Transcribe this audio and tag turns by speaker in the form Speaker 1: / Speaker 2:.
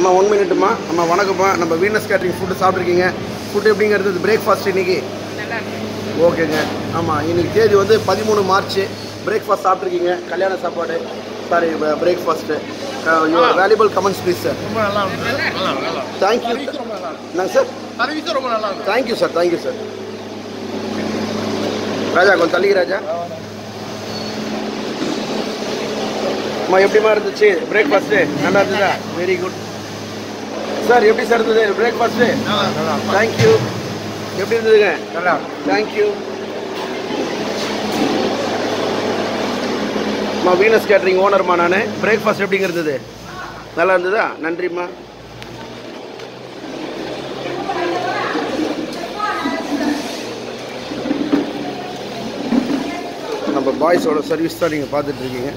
Speaker 1: அம்மா ஒன் மினிட்டுமா அம்மா வணக்கம்மா நம்ம வீனஸ் கேட்ரிங் ஃபுட்டு சாப்பிட்ருக்கீங்க ஃபுட்டு எப்படிங்கிறது பிரேக்ஃபாஸ்ட்
Speaker 2: இருக்கு
Speaker 1: ஓகேங்க. ஆமாம் இன்னைக்கு தேதி வந்து பதிமூணு மார்ச். பிரேக்ஃபாஸ்ட் சாப்பிட்ருக்கீங்க கல்யாண சாப்பாடு. Sorry breakfast your valuable comments please sir
Speaker 3: ரொம்ப நல்லா
Speaker 1: தேங்க்யூ
Speaker 3: ரொம்ப நல்லா இருந்தது
Speaker 1: என்னங்க சார்
Speaker 3: சர்வீஸும் ரொம்ப நல்லா
Speaker 1: thank you sir thank you sir ராஜா கொஞ்சம் தள்ளிக்க ராஜா. அம்மா எப்படிமா இருந்துச்சு? பிரேக்ஃபாஸ்ட்டு நல்லா இருந்ததா? வெரி குட் சார் எப்படி சார் இருந்தது? பிரேக்ஃபாஸ்ட்டு தேங்க்யூ எப்படி இருந்ததுங்க?
Speaker 3: நல்லா
Speaker 1: தேங்க்யூ அம்மா வீனஸ் கேட்ரிங் ஓனர்மா நான். பிரேக்ஃபாஸ்ட் எப்படிங்க இருந்தது? நல்லா இருந்ததா? நன்றிம்மா. நம்ம பாய்ஸோட சர்வீஸ் தான் நீங்கள் பார்த்துட்ருக்கீங்க